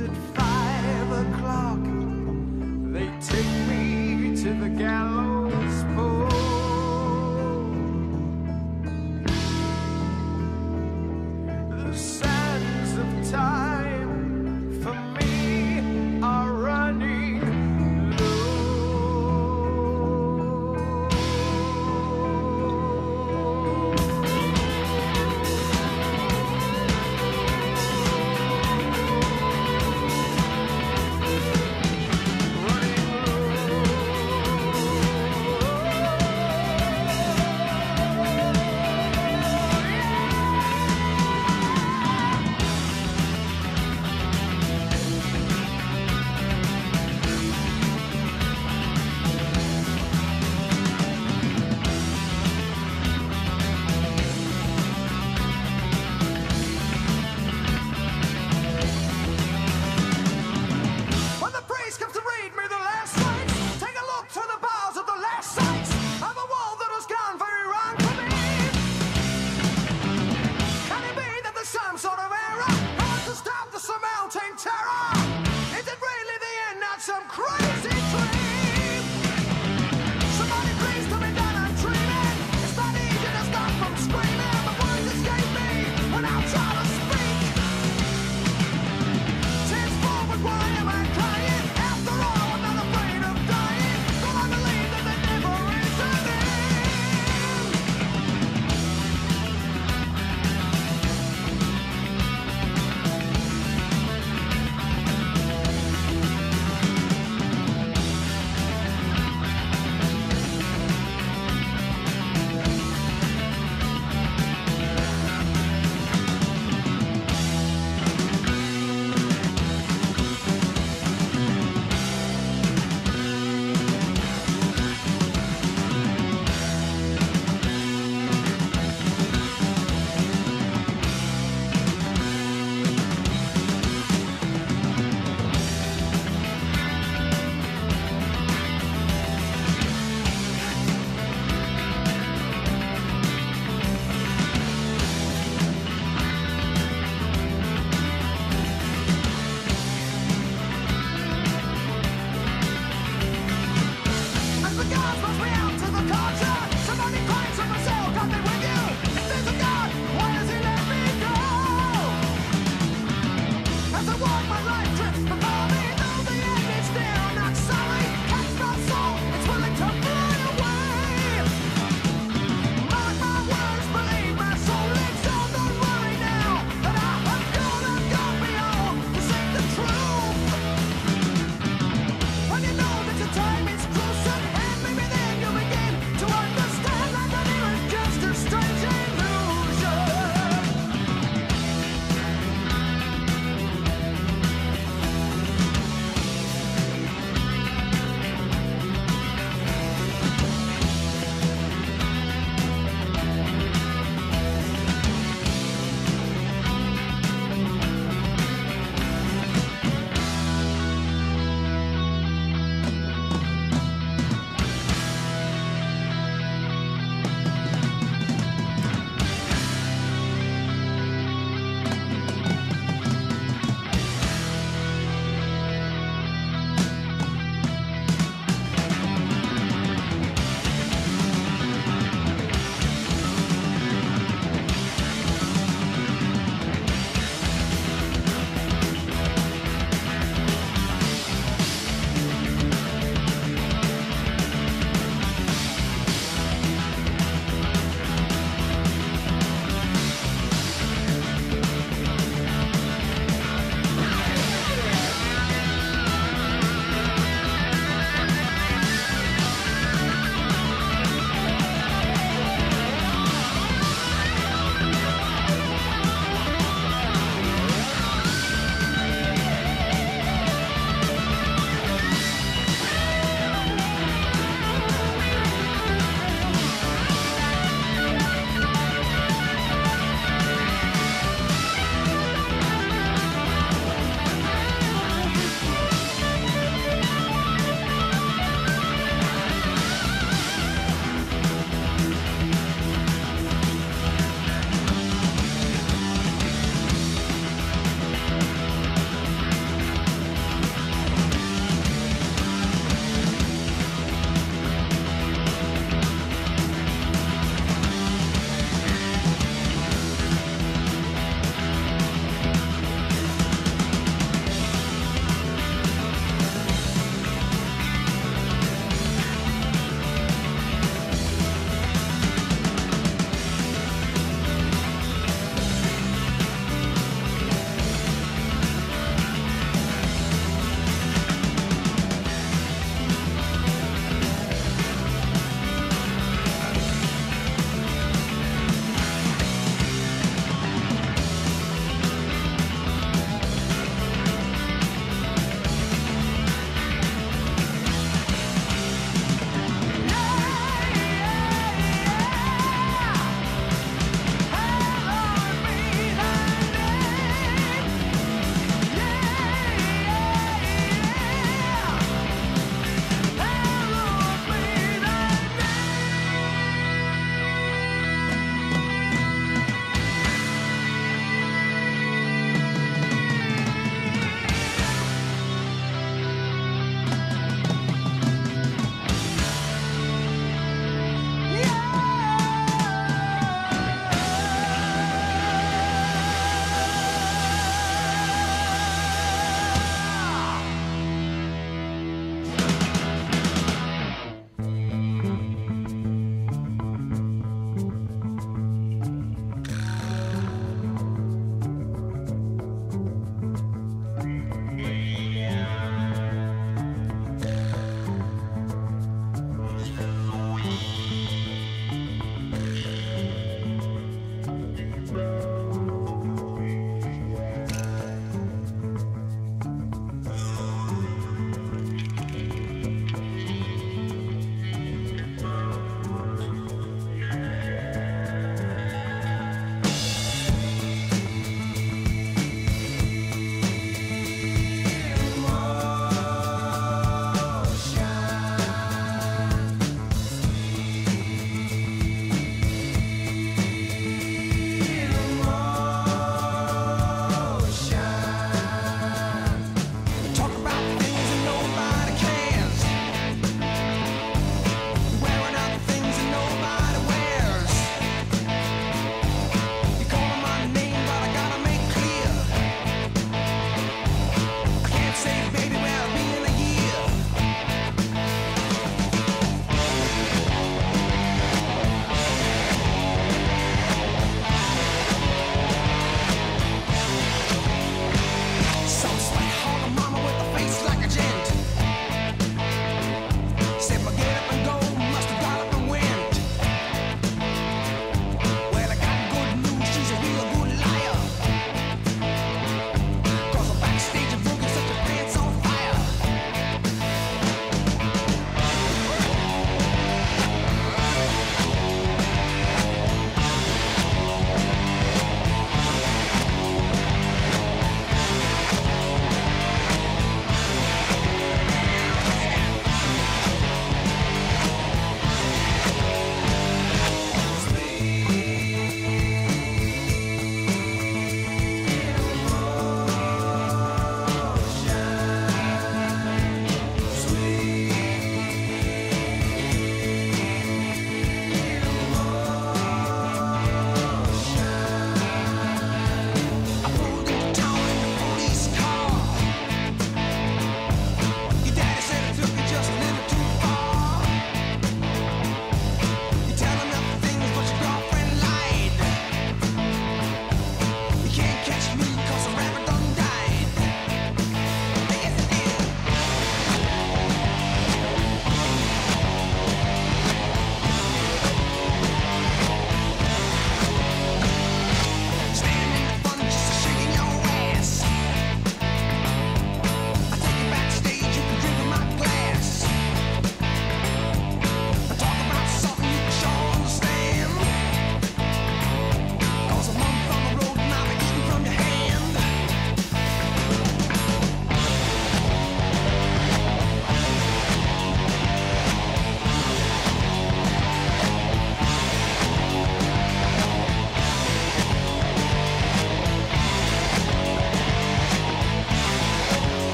is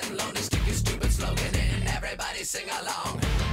and lonely, stick stupid slogan in. Everybody sing along.